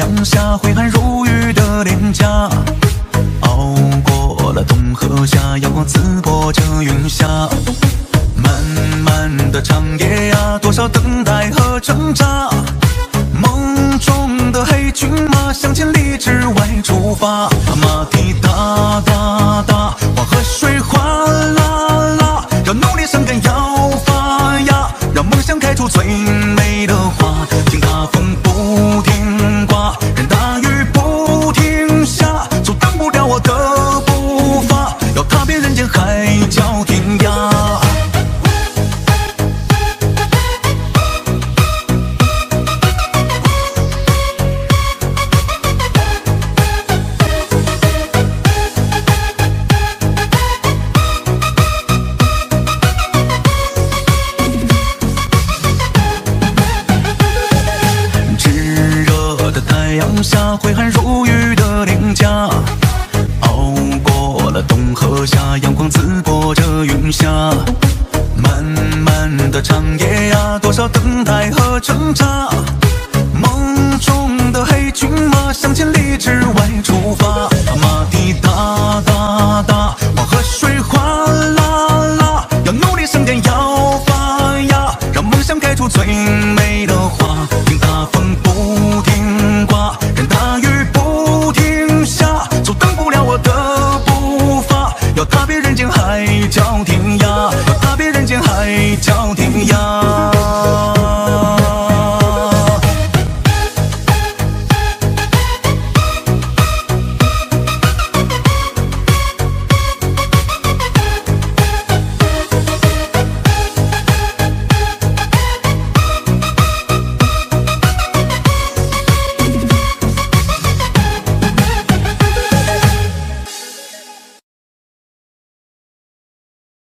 阳下挥汗如雨的脸颊熬过了冬和夏阳光刺破这云霞漫漫的长夜啊多少等待和挣扎。梦中的黑骏马向千里之外出发。马蹄哒哒哒黄河水哗啦啦要努力生根要发芽让梦想开出最太阳下，挥汗如雨的脸颊，熬过了冬和夏，阳光刺破这云霞。漫漫的长夜啊，多少等待和挣扎。梦中的黑骏马向千里之外出发，